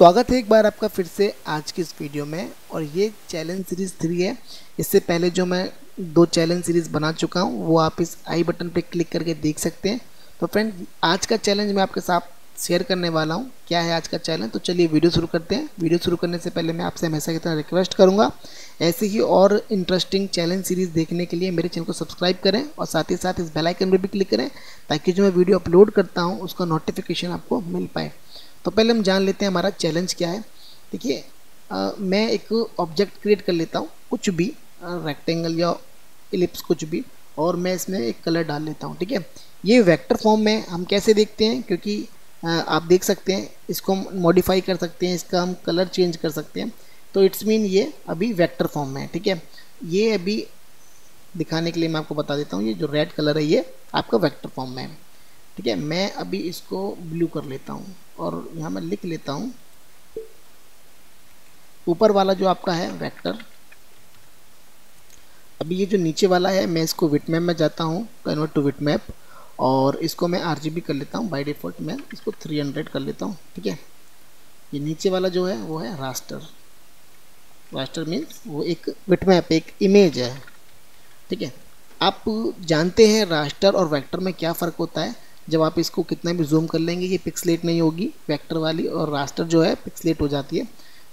स्वागत है एक बार आपका फिर से आज की इस वीडियो में। और ये चैलेंज सीरीज़ थ्री है। इससे पहले जो मैं दो चैलेंज सीरीज़ बना चुका हूँ, वो आप इस आई बटन पे क्लिक करके देख सकते हैं। तो फ्रेंड आज का चैलेंज मैं आपके साथ शेयर करने वाला हूँ। क्या है आज का चैलेंज तो चलिए वीडियो शुरू करते हैं। वीडियो शुरू करने से पहले मैं आपसे हमेशा की तरह रिक्वेस्ट करूँगा, ऐसे ही और इंटरेस्टिंग चैलेंज सीरीज़ देखने के लिए मेरे चैनल को सब्सक्राइब करें और साथ ही साथ इस बेलाइकन पर भी क्लिक करें, ताकि जो मैं वीडियो अपलोड करता हूँ, उसका नोटिफिकेशन आपको मिल पाए। तो पहले हम जान लेते हैं हमारा चैलेंज क्या है। देखिए मैं एक ऑब्जेक्ट क्रिएट कर लेता हूँ, कुछ भी रेक्टेंगल या इलिप्स कुछ भी, और मैं इसमें एक कलर डाल लेता हूँ, ठीक है? ये वेक्टर फॉर्म में हम कैसे देखते हैं? क्योंकि आप देख सकते हैं, इसको हम मॉडिफाई कर सकते हैं, इसका हम कलर चेंज कर सकते हैं। तो इट्स मीन ये अभी वेक्टर फॉर्म में है, ठीक है? ये अभी दिखाने के लिए मैं आपको बता देता हूँ, ये जो रेड कलर है, ये आपका वेक्टर फॉर्म में है, ठीक है? मैं अभी इसको ब्लू कर लेता हूँ। और यहाँ मैं लिख लेता हूँ। ऊपर वाला जो आपका है, वेक्टर। अभी ये जो नीचे वाला है, मैं इसको विटमैप में जाता हूँ, कन्वर्ट टू विटमैप, और इसको मैं आरजीबी कर लेता हूँ बाई डिफ़ॉल्ट मैं इसको 300 कर लेता हूँ, ठीक है? ये नीचे वाला जो है, वो है रास्टर रास्टर मीन्स वो एक विटमैप, एक इमेज है, ठीक है? आप जानते हैं रास्टर और वेक्टर में क्या फ़र्क होता है? जब आप इसको कितना भी जूम कर लेंगे, ये पिक्सलेट नहीं होगी वेक्टर वाली और रास्टर जो है पिक्सलेट हो जाती है।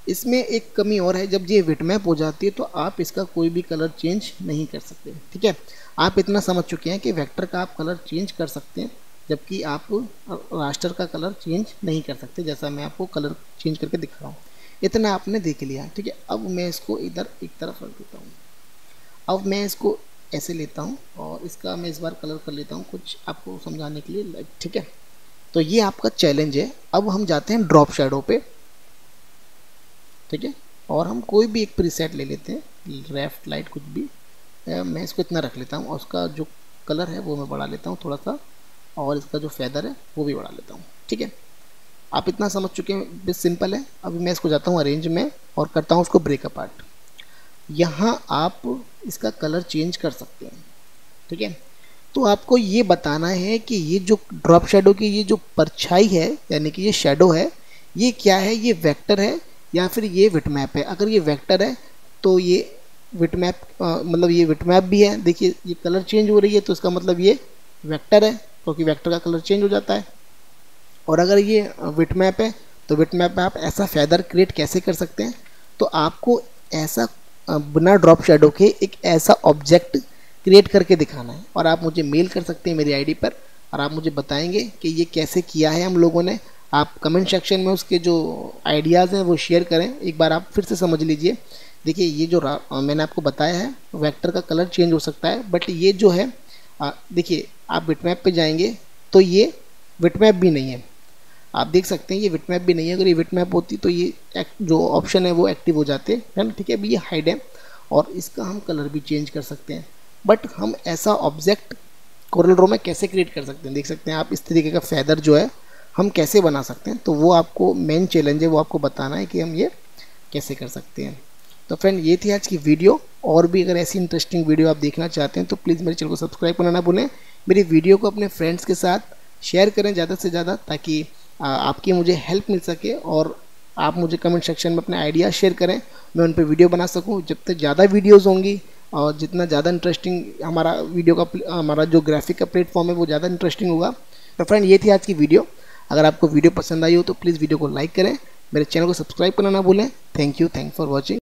इसमें एक कमी और है, जब ये विटमैप हो जाती है तो आप इसका कोई भी कलर चेंज नहीं कर सकते, ठीक है? आप इतना समझ चुके हैं कि वेक्टर का आप कलर चेंज कर सकते हैं, जबकि आप रास्टर का कलर चेंज नहीं कर सकते, जैसा मैं आपको कलर चेंज करके दिखा रहा हूँ। इतना आपने देख लिया, ठीक है? अब मैं इसको इधर, एक तरफ़ रख देता हूँ। अब मैं इसको ऐसे लेता हूँ और इसका मैं इस बार कलर कर लेता हूँ कुछ आपको समझाने के लिए ठीक है? तो ये आपका चैलेंज है। अब हम जाते हैं ड्रॉप शेडो पे, ठीक है? और हम कोई भी एक प्रीसेट ले लेते हैं रेफ्ट लाइट कुछ भी। मैं इसको इतना रख लेता हूँ और उसका जो कलर है वो मैं बढ़ा लेता हूँ थोड़ा सा और इसका जो फैदर है वो भी बढ़ा लेता हूँ, ठीक है? आप इतना समझ चुके हैं सिंपल है। अभी मैं इसको जाता हूँ अरेंज में और करता हूँ उसको ब्रेकअप आर्ट यहाँ आप इसका कलर चेंज कर सकते हैं। ठीक है? तो आपको ये बताना है कि ये जो ड्रॉप शेडो की ये जो परछाई है, यानी कि ये शेडो है, ये क्या है? ये वेक्टर है या फिर ये विटमैप है? अगर ये वेक्टर है तो ये विटमैप मतलब ये विटमैप भी है। देखिए, ये कलर चेंज हो रही है तो इसका मतलब ये वेक्टर है, क्योंकि तो वेक्टर का कलर चेंज हो जाता है। और अगर ये विटमैप है तो विटमैप में आप ऐसा फैदर क्रिएट कैसे कर सकते हैं? तो आपको ऐसा बिना ड्रॉप शेडो के एक ऐसा ऑब्जेक्ट क्रिएट करके दिखाना है। और आप मुझे मेल कर सकते हैं मेरी आईडी पर, और आप मुझे बताएँगे कि ये कैसे किया है हम लोगों ने। आप कमेंट सेक्शन में उसके जो आइडियाज़ हैं वो शेयर करें। एक बार आप फिर से समझ लीजिए। देखिए, ये जो मैंने आपको बताया है वेक्टर का कलर चेंज हो सकता है बट ये जो है देखिए, आप बिटमैप पे जाएँगे तो ये बिटमैप भी नहीं है। आप देख सकते हैं, ये विटमैप भी नहीं है। अगर ये विटमैप होती तो ये जो ऑप्शन है वो एक्टिव हो जाते। हैं ना? ठीक है? अभी ये हाइड है और इसका हम कलर भी चेंज कर सकते हैं। बट हम ऐसा ऑब्जेक्ट कोरल रो में कैसे क्रिएट कर सकते हैं? देख सकते हैं आप, इस तरीके का फैदर जो है, हम कैसे बना सकते हैं? तो वो आपको मेन चैलेंज है, वो आपको बताना है कि हम ये कैसे कर सकते हैं। तो फ्रेंड ये थी आज की वीडियो और भी अगर ऐसी इंटरेस्टिंग वीडियो आप देखना चाहते हैं तो प्लीज़ मेरे चैनल को सब्सक्राइब करना ना भूलें। मेरी वीडियो को अपने फ्रेंड्स के साथ शेयर करें ज़्यादा से ज़्यादा, ताकि आपकी मुझे हेल्प मिल सके और आप मुझे कमेंट सेक्शन में अपने आइडिया शेयर करें। मैं उन पर वीडियो बना सकूँ। जब तक ज़्यादा वीडियोज़ होंगी और जितना ज़्यादा इंटरेस्टिंग हमारा वीडियो का हमारा जो ग्राफिक का प्लेटफॉर्म है, वो ज़्यादा इंटरेस्टिंग होगा। तो फ्रेंड ये थी आज की वीडियो अगर आपको वीडियो पसंद आई हो तो प्लीज़ वीडियो को लाइक करें। मेरे चैनल को सब्सक्राइब करना ना भूलें। Thank you thank for watching